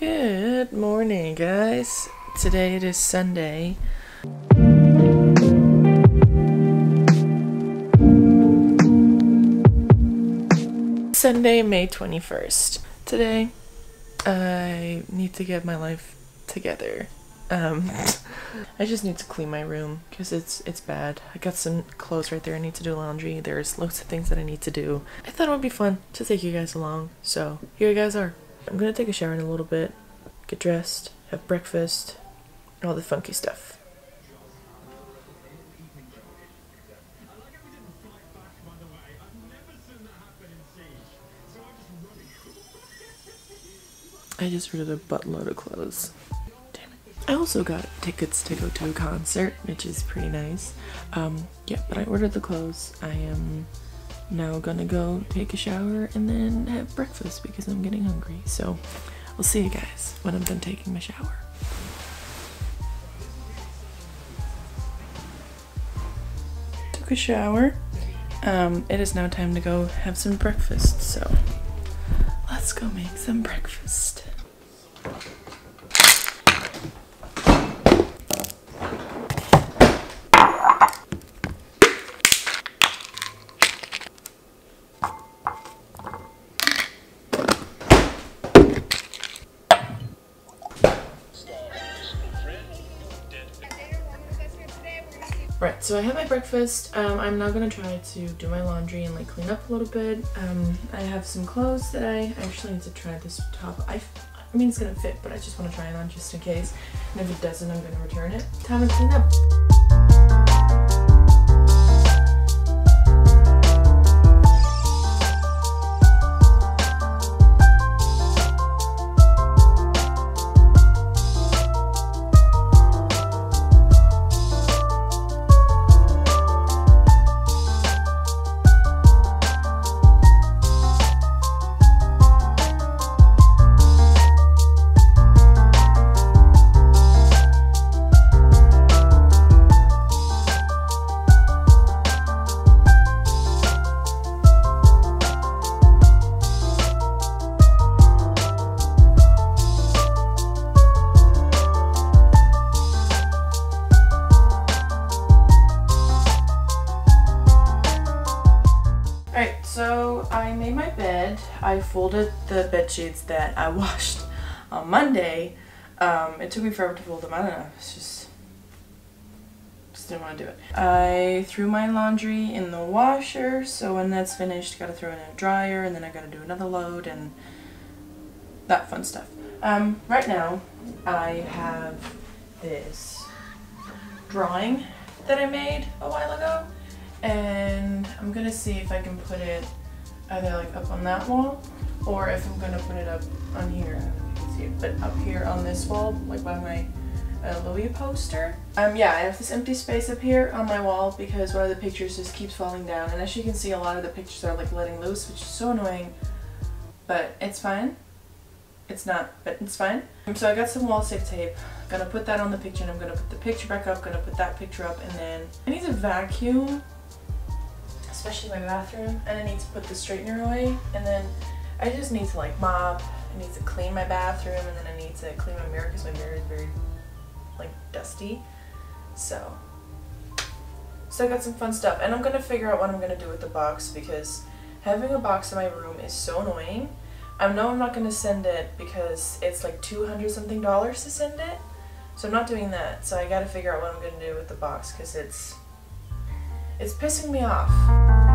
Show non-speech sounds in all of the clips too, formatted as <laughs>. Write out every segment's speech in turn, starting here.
Good morning, guys. Today it is Sunday. Sunday, May 21st. Today, I need to get my life together. Um, <laughs> I just need to clean my room because it's it's bad. I got some clothes right there. I need to do laundry. There's loads of things that I need to do. I thought it would be fun to take you guys along. So here you guys are. I'm gonna take a shower in a little bit, get dressed, have breakfast, and all the funky stuff. I just ordered a buttload of clothes. Damn it. I also got tickets to go to a concert, which is pretty nice. Um, yeah, but I ordered the clothes. I am now gonna go take a shower and then have breakfast because I'm getting hungry. So we'll see you guys when I'm done taking my shower. Took a shower. Um, it is now time to go have some breakfast. So let's go make some breakfast. Right, so I had my breakfast. Um, I'm now gonna try to do my laundry and like clean up a little bit. Um, I have some clothes that I actually need to try this top. I, I mean, it's gonna fit, but I just want to try it on just in case. And if it doesn't, I'm gonna return it. Time to clean up. Folded the bed sheets that I <laughs> washed on Monday. Um, it took me forever to fold them. I don't know. It's just, just didn't want to do it. I threw my laundry in the washer, so when that's finished, gotta throw it in a dryer, and then I gotta do another load and that fun stuff. Um, right now, I have this drawing that I made a while ago and I'm gonna see if I can put it either like up on that wall or if I'm gonna put it up on here. You can see it, but up here on this wall, like by my uh, Louis poster. Um, yeah, I have this empty space up here on my wall because one of the pictures just keeps falling down, and as you can see, a lot of the pictures are like letting loose, which is so annoying. But it's fine. It's not, but it's fine. Um, So I got some wall safe tape. Gonna put that on the picture, and I'm gonna put the picture back up. Gonna put that picture up, and then I need to vacuum especially my bathroom, and I need to put the straightener away, and then I just need to like mop, I need to clean my bathroom, and then I need to clean my mirror because my mirror is very like dusty. So, so I got some fun stuff, and I'm gonna figure out what I'm gonna do with the box because having a box in my room is so annoying. I know I'm not gonna send it because it's like 200 something dollars to send it, so I'm not doing that. So I gotta figure out what I'm gonna do with the box because it's it's pissing me off.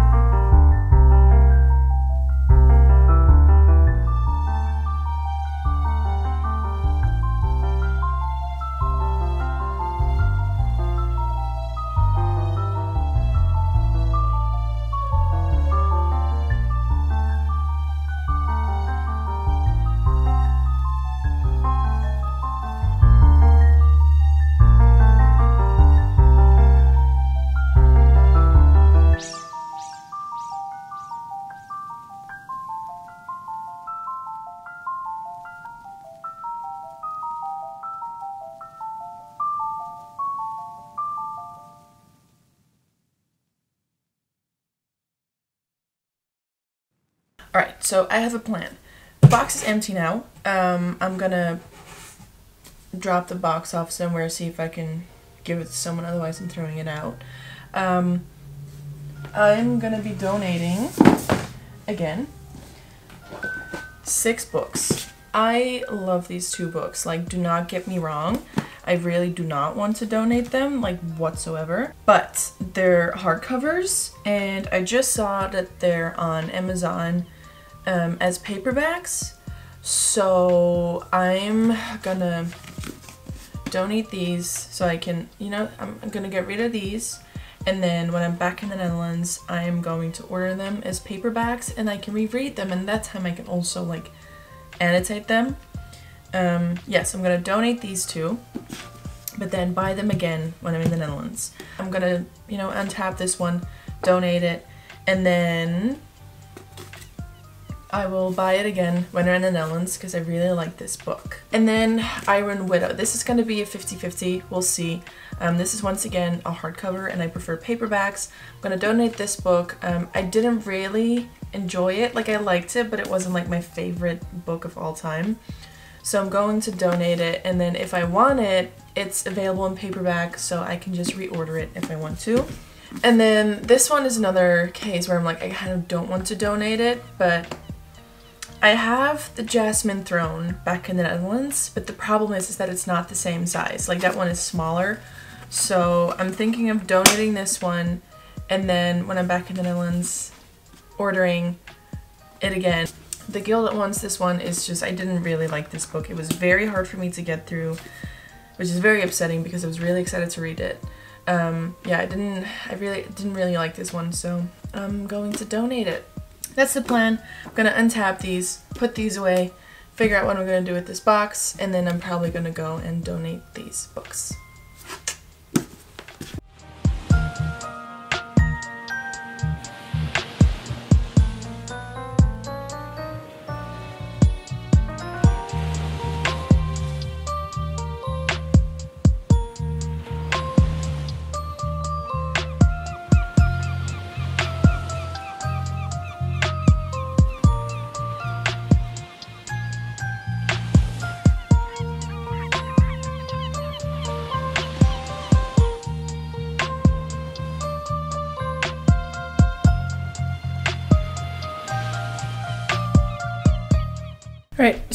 Alright, so I have a plan. The box is empty now. um, I'm gonna drop the box off somewhere, see if I can give it to someone, otherwise I'm throwing it out. Um, I'm gonna be donating, again, six books. I love these two books, like do not get me wrong. I really do not want to donate them, like whatsoever. But they're hardcovers, and I just saw that they're on Amazon um, as paperbacks. So I'm gonna donate these so I can, you know, I'm, gonna get rid of these. And then when I'm back in the Netherlands, I am going to order them as paperbacks and I can reread them and that time I can also like annotate them. Um, yes, I'm gonna donate these two, but then buy them again when I'm in the Netherlands. I'm gonna, you know, untap this one, donate it, and then I will buy it again when I'm in the Netherlands because I really like this book. And then Iron Widow. This is going to be a 50-50. We'll see. Um, this is once again a hardcover and I prefer paperbacks. I'm going to donate this book. Um, I didn't really enjoy it. Like I liked it, but it wasn't like my favorite book of all time. So I'm going to donate it and then if I want it, it's available in paperback so I can just reorder it if I want to. And then this one is another case where I'm like, I kind of don't want to donate it, but I have the Jasmine Throne back in the Netherlands, but the problem is, is that it's not the same size. Like that one is smaller. So I'm thinking of donating this one and then when I'm back in the Netherlands, ordering it again. The Gilded Ones this one is just, I didn't really like this book. It was very hard for me to get through, which is very upsetting because I was really excited to read it. Um, yeah, I didn't, I really didn't really like this one, so I'm going to donate it. That's the plan. I'm gonna untap these, put these away, figure out what I'm gonna do with this box, and then I'm probably gonna go and donate these books.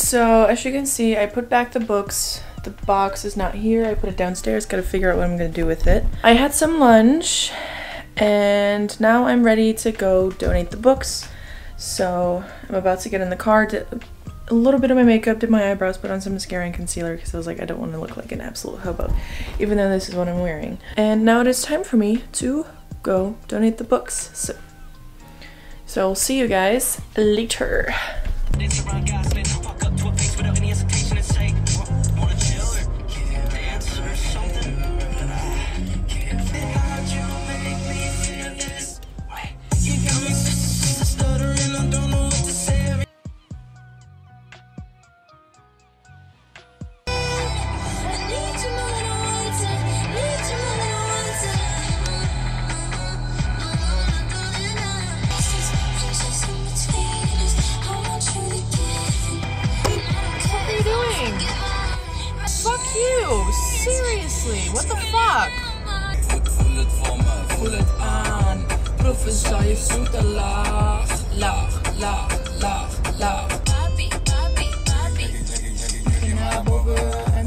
So as you can see, I put back the books. The box is not here. I put it downstairs. Gotta figure out what I'm gonna do with it. I had some lunch, and now I'm ready to go donate the books. So I'm about to get in the car. Did a little bit of my makeup, did my eyebrows, put on some mascara and concealer because I was like, I don't want to look like an absolute hobo, even though this is what I'm wearing. And now it is time for me to go donate the books. So, so I'll see you guys later. Seriously, what the fuck?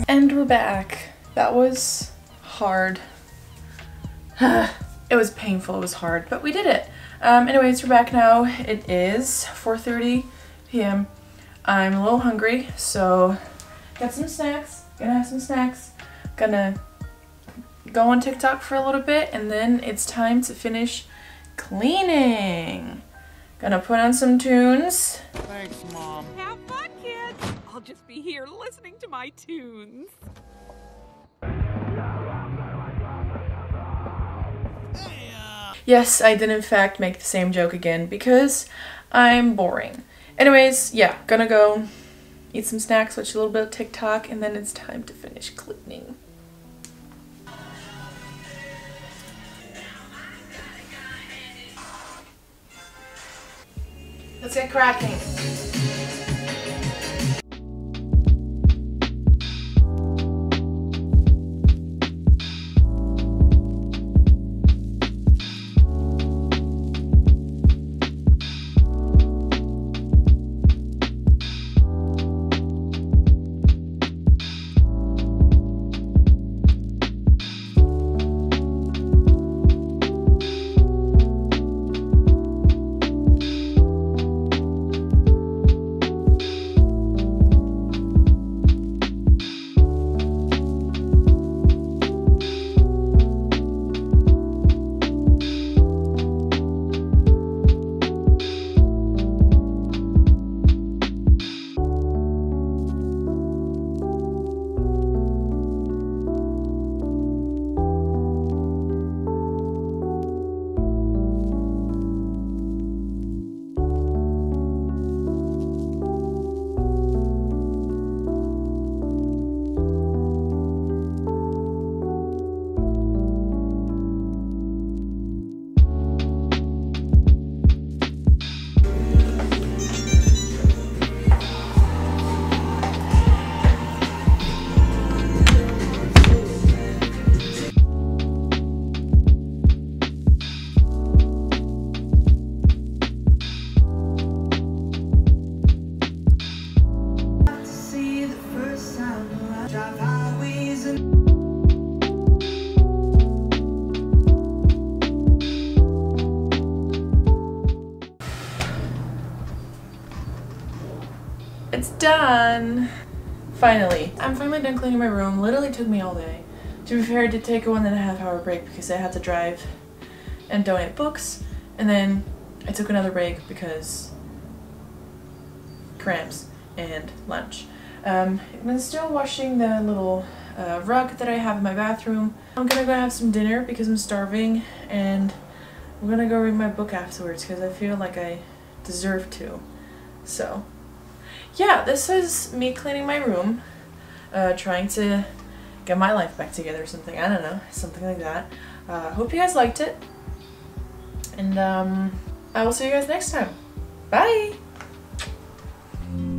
And we're back. That was hard. <sighs> it was painful, it was hard, but we did it. Um, anyways, we're back now. It is 4.30 p.m. I'm a little hungry, so got some snacks. Gonna have some snacks. Gonna go on TikTok for a little bit, and then it's time to finish cleaning. Gonna put on some tunes. Thanks, Mom. Have fun, kids. I'll just be here listening to my tunes. Yes, I did in fact make the same joke again because I'm boring. Anyways, yeah, gonna go eat some snacks, watch a little bit of TikTok, and then it's time to finish cleaning. Let's get cracking. Done! Finally. I'm finally done cleaning my room. Literally took me all day. To be fair, I did take a one and a half hour break because I had to drive and donate books. And then I took another break because cramps and lunch. Um, I'm still washing the little uh, rug that I have in my bathroom. I'm gonna go have some dinner because I'm starving and I'm gonna go read my book afterwards because I feel like I deserve to. So, yeah, this is me cleaning my room, uh, trying to get my life back together or something. I don't know, something like that. Uh, hope you guys liked it. And um, I will see you guys next time. Bye!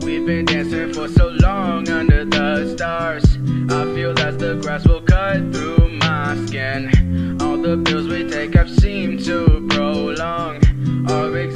We've been dancing for so long under the stars. I feel that the grass will cut through my skin. All the we take have seemed to prolong our existence.